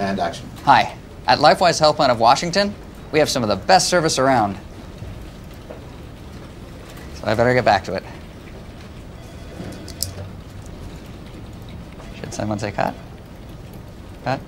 And action. Hi. At LifeWise Health Plan of Washington, we have some of the best service around. So I better get back to it. Should someone say cut? Cut?